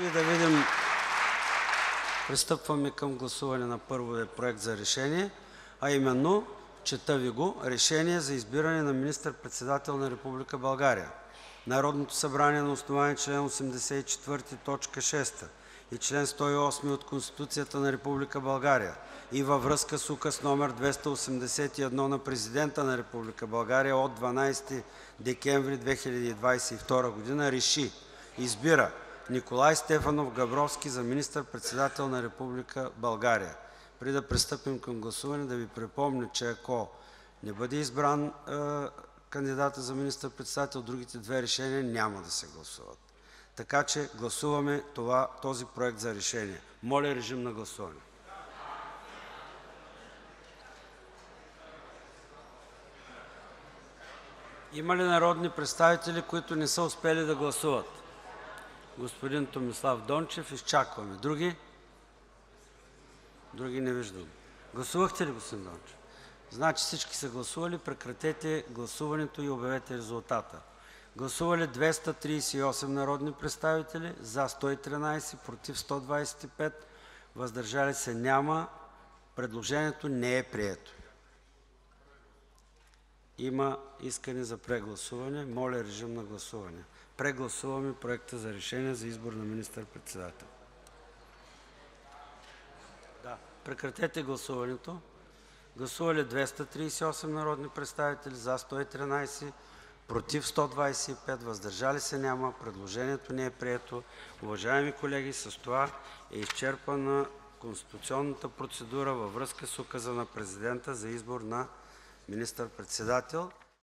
И да видим. Пристъпваме към гласуване на първия проект за решение, а именно, чета ви го: „Решение за избиране на министър-председател на Република България Народното събрание на основание чл. 84, т. 6 и чл. 108 от Конституцията на Република България и във връзка с Указ № 281 на Президента на Република България от 12 декември 2022 г. РЕШИ: Избира Николай Стефанов Габровски за министър-председател на Република България.“ Преди да пристъпим към гласуване, да Ви припомня, че ако не бъде избран кандидатът за министър-председател, другите две решения няма да се гласуват. Така че гласуваме този проект за решение. Моля, режим на гласуване. Има ли народни представители, които не са успели да гласуват? Господин Томислав Дончев, изчакваме. Други? Други не виждам. Гласувахте ли, господин Дончев? Значи всички са гласували. Прекратете гласуването и обявете резултата. Гласували 238 народни представители: за 113, против 125, въздържали се няма. Предложението не е прието. Има искане за прегласуване. Моля, режим на гласуване. Прегласуваме Проекта за решение за избор на министър-председател. Да. Прекратете гласуването. Гласували 238 народни представители: за 113, против 125, въздържали се няма. Предложението не е прието. Уважаеми колеги, с това е изчерпана конституционната процедура във връзка с Указа на президента за избор на министър-председател.